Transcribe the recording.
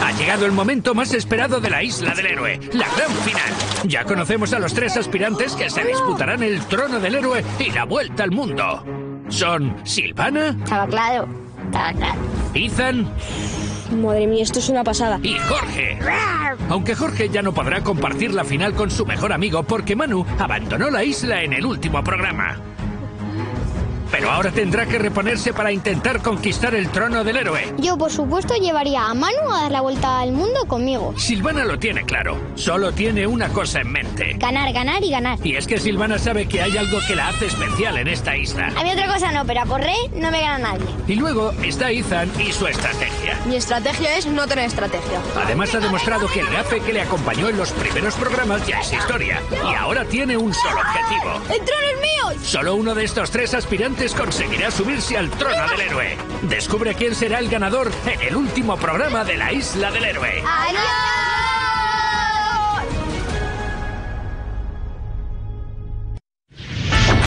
Ha llegado el momento más esperado de la Isla del Héroe, la gran final. Ya conocemos a los tres aspirantes que se disputarán el trono del héroe y la vuelta al mundo. Son Silvana, Estaba claro. Estaba claro. Ethan Madre mía, esto es una pasada. y Jorge. Aunque Jorge ya no podrá compartir la final con su mejor amigo porque Manu abandonó la isla en el último programa. Pero ahora tendrá que reponerse para intentar conquistar el trono del héroe. Yo, por supuesto, llevaría a Manu a dar la vuelta al mundo conmigo. Silvana lo tiene claro, solo tiene una cosa en mente. Ganar, ganar y ganar. Y es que Silvana sabe que hay algo que la hace especial en esta isla. A mí otra cosa no, pero a correr no me gana nadie. Y luego está Ethan y su estrategia. Mi estrategia es no tener estrategia. Además ha demostrado que el gafe que le acompañó en los primeros programas ya es historia. Y ahora tiene un solo objetivo. ¡El trono es mío! Solo uno de estos tres aspirantes conseguirá subirse al trono del héroe. Descubre quién será el ganador en el último programa de la Isla del Héroe. ¡Adiós!